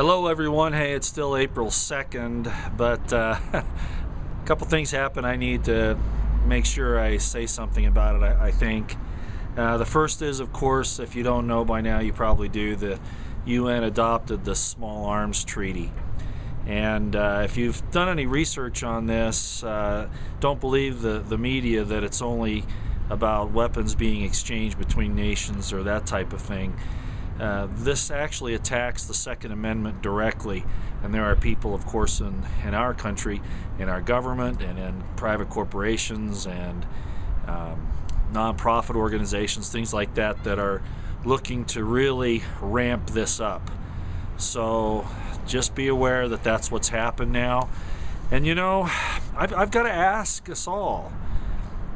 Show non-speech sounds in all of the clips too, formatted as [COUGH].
Hello, everyone. Hey, it's still April 2nd, but uh, [LAUGHS] a couple things happened. I need to make sure I say something about it, I, I think. Uh, the first is, of course, if you don't know by now, you probably do, the UN adopted the Small Arms Treaty. And uh, if you've done any research on this, uh, don't believe the, the media that it's only about weapons being exchanged between nations or that type of thing. Uh, this actually attacks the Second Amendment directly, and there are people, of course, in, in our country, in our government, and in private corporations and um, nonprofit organizations, things like that, that are looking to really ramp this up. So just be aware that that's what's happened now. And you know, I've, I've got to ask us all,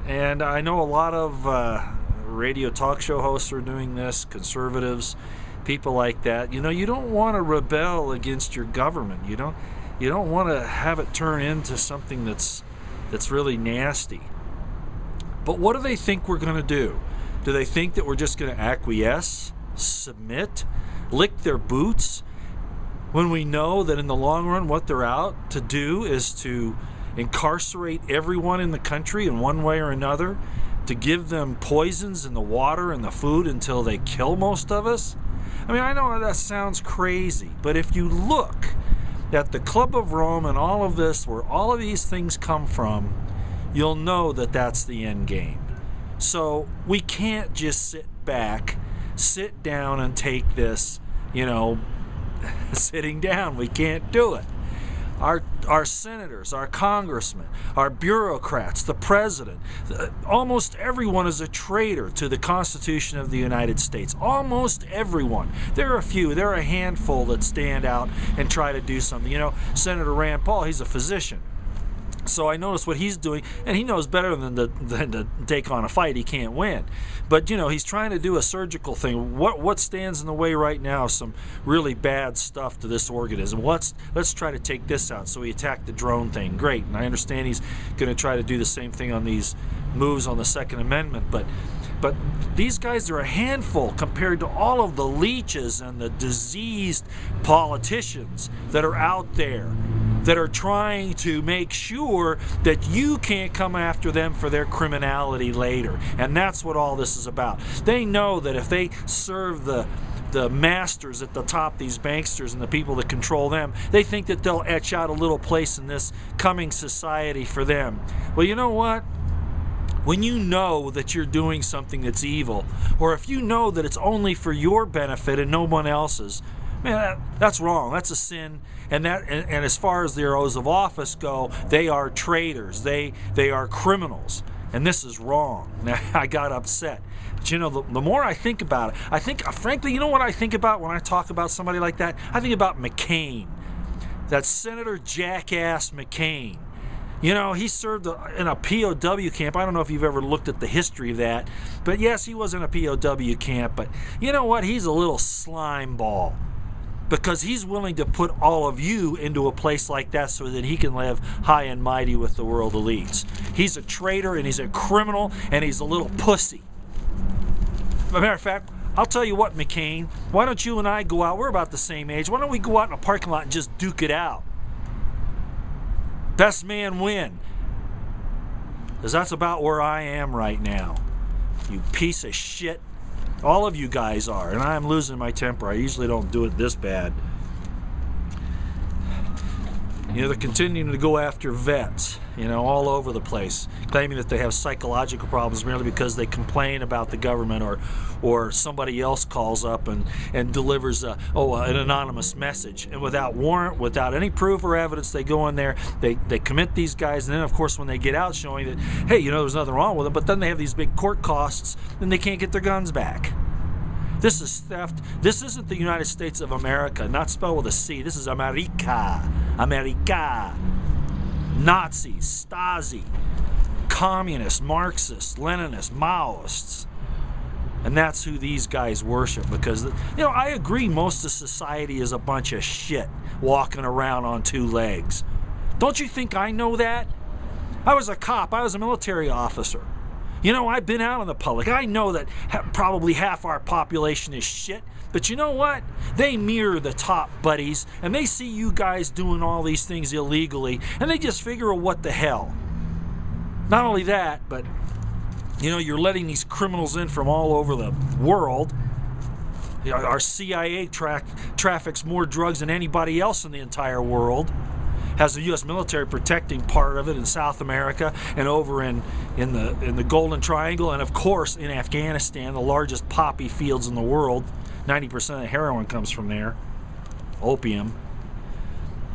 and I know a lot of. Uh, radio talk show hosts are doing this, conservatives, people like that. You know, you don't want to rebel against your government. You don't you don't want to have it turn into something that's that's really nasty. But what do they think we're going to do? Do they think that we're just going to acquiesce, submit, lick their boots when we know that in the long run what they're out to do is to incarcerate everyone in the country in one way or another to give them poisons in the water and the food until they kill most of us? I mean, I know that sounds crazy, but if you look at the Club of Rome and all of this, where all of these things come from, you'll know that that's the end game. So we can't just sit back, sit down, and take this, you know, [LAUGHS] sitting down. We can't do it our, our senators, our congressmen, our bureaucrats, the president. Almost everyone is a traitor to the Constitution of the United States. Almost everyone. There are a few, there are a handful that stand out and try to do something. You know, Senator Rand Paul, he's a physician. So I notice what he's doing, and he knows better than to, than to take on a fight he can't win. But you know, he's trying to do a surgical thing. What what stands in the way right now? Some really bad stuff to this organism. Let's let's try to take this out. So he attacked the drone thing. Great, and I understand he's going to try to do the same thing on these moves on the Second Amendment. But but these guys are a handful compared to all of the leeches and the diseased politicians that are out there that are trying to make sure that you can't come after them for their criminality later. And that's what all this is about. They know that if they serve the the masters at the top, these banksters and the people that control them, they think that they'll etch out a little place in this coming society for them. Well, you know what? When you know that you're doing something that's evil, or if you know that it's only for your benefit and no one else's, man, that, that's wrong. That's a sin. And that, and, and as far as their oaths of office go, they are traitors. They they are criminals. And this is wrong. [LAUGHS] Now, I got upset. But you know, the, the more I think about it, I think, frankly, you know what I think about when I talk about somebody like that? I think about McCain. That Senator Jackass McCain. You know, he served in a POW camp. I don't know if you've ever looked at the history of that. But yes, he was in a POW camp. But you know what? He's a little slime ball because he's willing to put all of you into a place like that so that he can live high and mighty with the world elites. He's a traitor and he's a criminal and he's a little pussy. As a matter of fact, I'll tell you what, McCain, why don't you and I go out? We're about the same age. Why don't we go out in a parking lot and just duke it out? Best man win. Because that's about where I am right now. You piece of shit. All of you guys are, and I'm losing my temper. I usually don't do it this bad. You know, they're continuing to go after vets, you know, all over the place, claiming that they have psychological problems merely because they complain about the government or or somebody else calls up and, and delivers a, oh, an anonymous message. And without warrant, without any proof or evidence, they go in there, they, they commit these guys, and then, of course, when they get out showing that, hey, you know, there's nothing wrong with them, but then they have these big court costs, and they can't get their guns back. This is theft. This isn't the United States of America, not spelled with a C. This is America. America. Nazis, Stasi, communists, Marxists, Leninists, Maoists. And that's who these guys worship because, you know, I agree most of society is a bunch of shit walking around on two legs. Don't you think I know that? I was a cop, I was a military officer. You know, I've been out in the public. I know that ha- probably half our population is shit. But you know what? They mirror the top buddies and they see you guys doing all these things illegally and they just figure, well, what the hell? Not only that, but you know, you're letting these criminals in from all over the world. Our CIA tra- traffics more drugs than anybody else in the entire world has the U.S. military protecting part of it in South America and over in, in the in the Golden Triangle, and of course in Afghanistan, the largest poppy fields in the world. 90% of heroin comes from there, opium.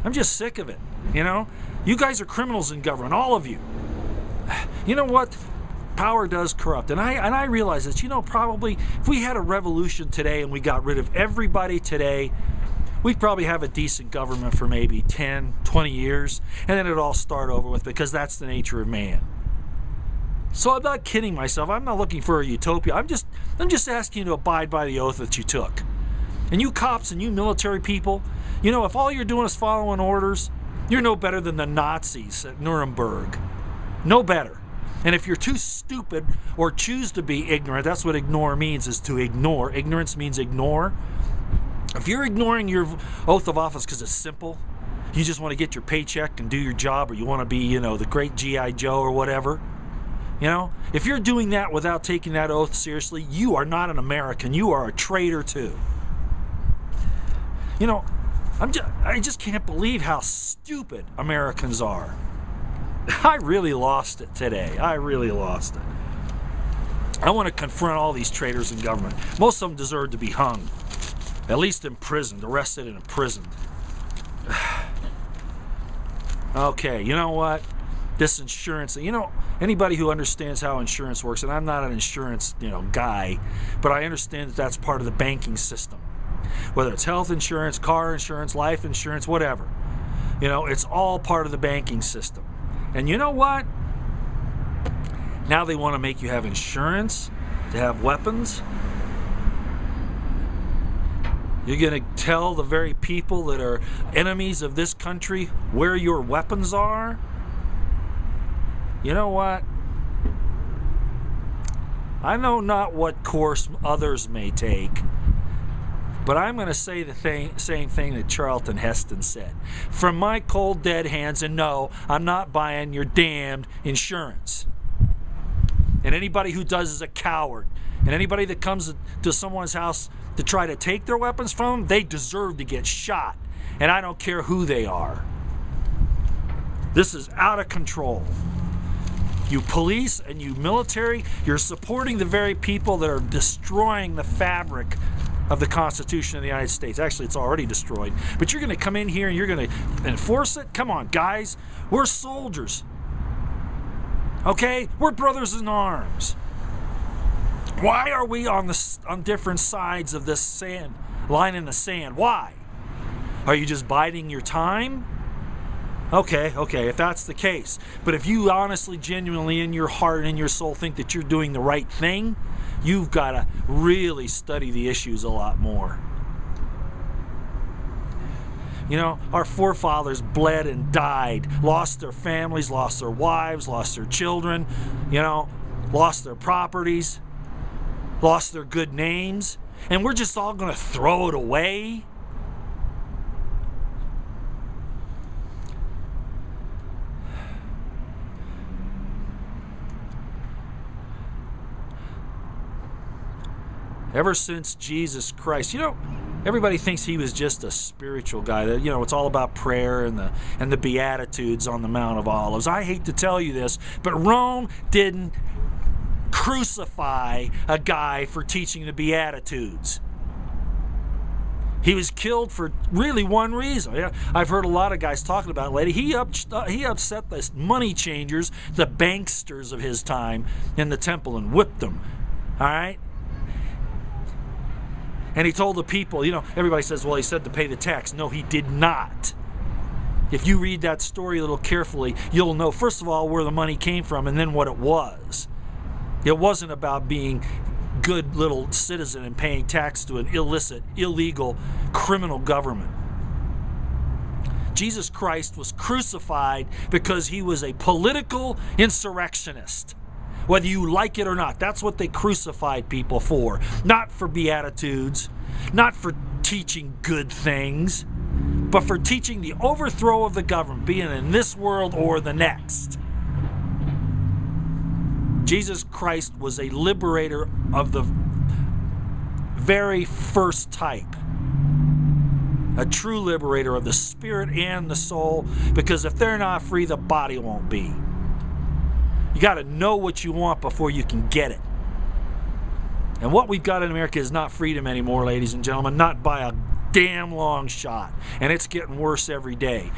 I'm just sick of it. You know, you guys are criminals in government, all of you. You know what? Power does corrupt, and I and I realize this. You know, probably if we had a revolution today and we got rid of everybody today we'd probably have a decent government for maybe 10, 20 years, and then it'd all start over with because that's the nature of man. So I'm not kidding myself. I'm not looking for a utopia. I'm just I'm just asking you to abide by the oath that you took. And you cops and you military people, you know, if all you're doing is following orders, you're no better than the Nazis at Nuremberg. No better. And if you're too stupid or choose to be ignorant, that's what ignore means is to ignore. Ignorance means ignore. If you're ignoring your oath of office because it's simple, you just want to get your paycheck and do your job, or you want to be, you know, the great G.I. Joe or whatever. You know, if you're doing that without taking that oath seriously, you are not an American. You are a traitor too. You know, I'm just, I just can't believe how stupid Americans are. I really lost it today. I really lost it. I want to confront all these traitors in government. Most of them deserve to be hung. At least imprisoned, arrested and imprisoned. [SIGHS] okay, you know what? This insurance, you know, anybody who understands how insurance works, and I'm not an insurance, you know, guy, but I understand that that's part of the banking system. Whether it's health insurance, car insurance, life insurance, whatever. You know, it's all part of the banking system. And you know what? Now they want to make you have insurance to have weapons. You're going to tell the very people that are enemies of this country where your weapons are? You know what? I know not what course others may take, but I'm going to say the thing, same thing that Charlton Heston said. From my cold, dead hands, and no, I'm not buying your damned insurance. And anybody who does is a coward. And anybody that comes to someone's house to try to take their weapons from them, they deserve to get shot. And I don't care who they are. This is out of control. You police and you military, you're supporting the very people that are destroying the fabric of the Constitution of the United States. Actually, it's already destroyed. But you're going to come in here and you're going to enforce it? Come on, guys. We're soldiers. Okay? We're brothers in arms. Why are we on the on different sides of this sand line in the sand? Why? Are you just biding your time? Okay, okay, if that's the case. But if you honestly, genuinely, in your heart and in your soul think that you're doing the right thing, you've got to really study the issues a lot more. You know, our forefathers bled and died, lost their families, lost their wives, lost their children, you know, lost their properties lost their good names, and we're just all going to throw it away? Ever since Jesus Christ, you know, everybody thinks he was just a spiritual guy. That you know, it's all about prayer and the and the beatitudes on the Mount of Olives. I hate to tell you this, but Rome didn't crucify a guy for teaching the Beatitudes. He was killed for really one reason. I've heard a lot of guys talking about it lately. He, up, uh, he upset the money changers, the banksters of his time in the temple and whipped them. All right? And he told the people, you know, everybody says, well, he said to pay the tax. No, he did not. If you read that story a little carefully, you'll know, first of all, where the money came from and then what it was. It wasn't about being good little citizen and paying tax to an illicit, illegal, criminal government. Jesus Christ was crucified because he was a political insurrectionist. whether you like it or not. That's what they crucified people for. Not for beatitudes, not for teaching good things, but for teaching the overthrow of the government, being in this world or the next. Jesus Christ was a liberator of the very first type. A true liberator of the spirit and the soul, because if they're not free, the body won't be. You got to know what you want before you can get it. And what we've got in America is not freedom anymore, ladies and gentlemen, not by a damn long shot. And it's getting worse every day.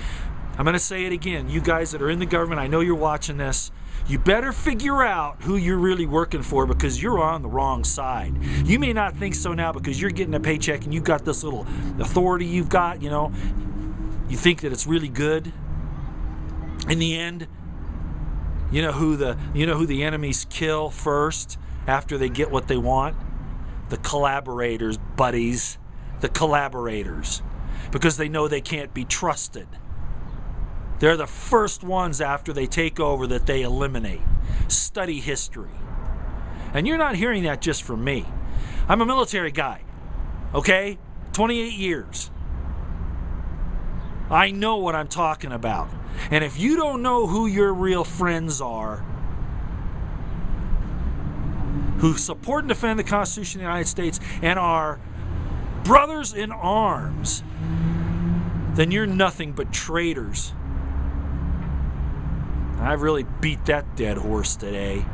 I'm going to say it again. You guys that are in the government, I know you're watching this. You better figure out who you're really working for because you're on the wrong side. You may not think so now because you're getting a paycheck and you've got this little authority you've got, you know. You think that it's really good. In the end, you know who the you know who the enemies kill first after they get what they want? The collaborators, buddies. The collaborators. Because they know they can't be trusted. They're the first ones after they take over that they eliminate. Study history. And you're not hearing that just from me. I'm a military guy, okay? 28 years. I know what I'm talking about. And if you don't know who your real friends are, who support and defend the Constitution of the United States and are brothers in arms, then you're nothing but traitors. I really beat that dead horse today.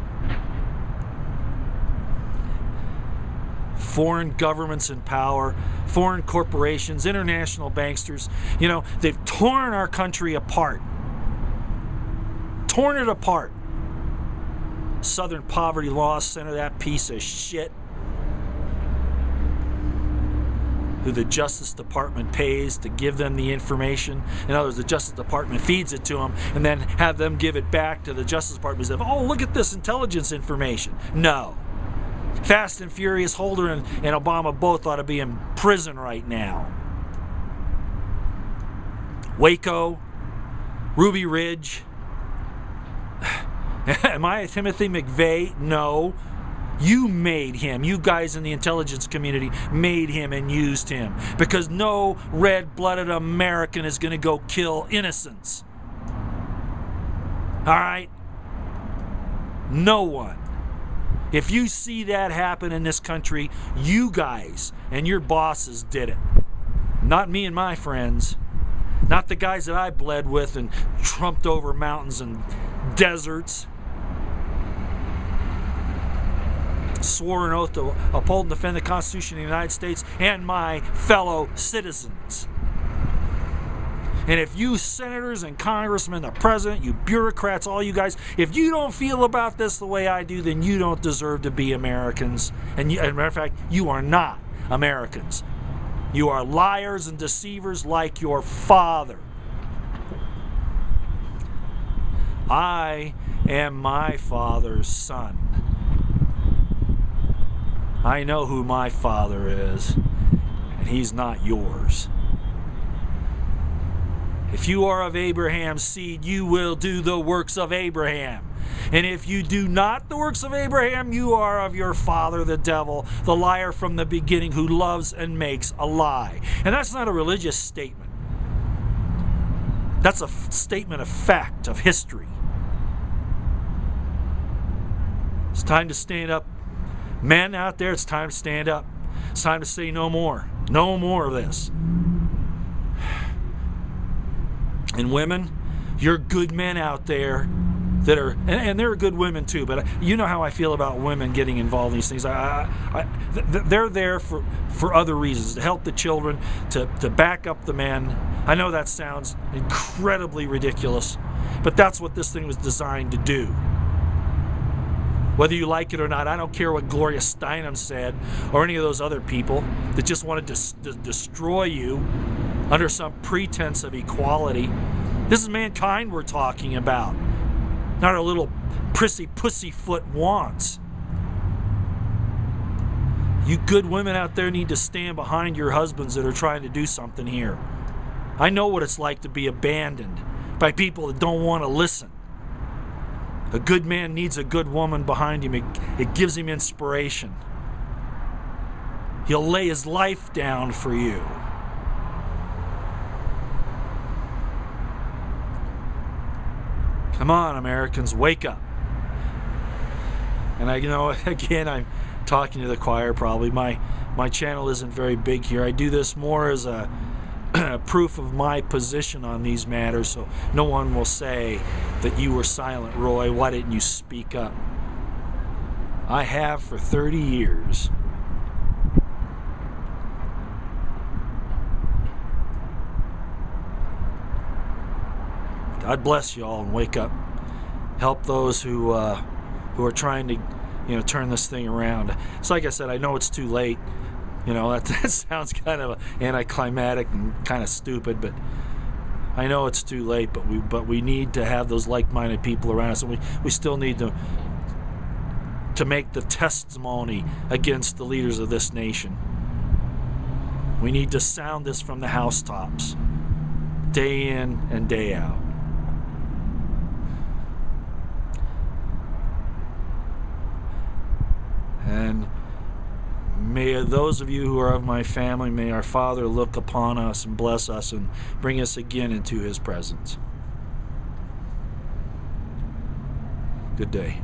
Foreign governments in power, foreign corporations, international banksters, you know, they've torn our country apart. Torn it apart. Southern Poverty Law Center, that piece of shit. Who the Justice Department pays to give them the information. In other words, the Justice Department feeds it to them and then have them give it back to the Justice Department as if, oh, look at this intelligence information. No. Fast and Furious Holder and, and Obama both ought to be in prison right now. Waco, Ruby Ridge. [SIGHS] Am I a Timothy McVeigh? No. You made him. You guys in the intelligence community made him and used him. Because no red blooded American is going to go kill innocents. All right? No one. If you see that happen in this country, you guys and your bosses did it. Not me and my friends. Not the guys that I bled with and trumped over mountains and deserts. Swore an oath to uphold and defend the Constitution of the United States and my fellow citizens. And if you senators and congressmen, the president, you bureaucrats, all you guys, if you don't feel about this the way I do, then you don't deserve to be Americans. And you, as a matter of fact, you are not Americans. You are liars and deceivers like your father. I am my father's son. I know who my father is, and he's not yours. If you are of Abraham's seed, you will do the works of Abraham. And if you do not the works of Abraham, you are of your father, the devil, the liar from the beginning, who loves and makes a lie. And that's not a religious statement, that's a statement of fact, of history. It's time to stand up Men out there, it's time to stand up. It's time to say no more. No more of this. And women, you're good men out there that are, and, and there are good women too, but you know how I feel about women getting involved in these things. I, I, they're there for, for other reasons to help the children, to, to back up the men. I know that sounds incredibly ridiculous, but that's what this thing was designed to do whether you like it or not. I don't care what Gloria Steinem said or any of those other people that just wanted to, to destroy you under some pretense of equality. This is mankind we're talking about, not our little prissy pussyfoot wants. You good women out there need to stand behind your husbands that are trying to do something here. I know what it's like to be abandoned by people that don't want to listen. A good man needs a good woman behind him. It, it gives him inspiration. He'll lay his life down for you. Come on, Americans, wake up. And I you know [LAUGHS] again I'm talking to the choir probably. My my channel isn't very big here. I do this more as a [CLEARS THROAT] proof of my position on these matters so no one will say that you were silent, Roy. Why didn't you speak up? I have for 30 years. God bless you all and wake up. Help those who uh, who are trying to, you know, turn this thing around. It's like I said, I know it's too late. You know, that, [LAUGHS] that sounds kind of anticlimactic and kind of stupid, but I know it's too late. But we but we need to have those like-minded people around us, and we we still need to to make the testimony against the leaders of this nation. We need to sound this from the housetops, day in and day out. And may those of you who are of my family, may our Father look upon us and bless us and bring us again into his presence. Good day.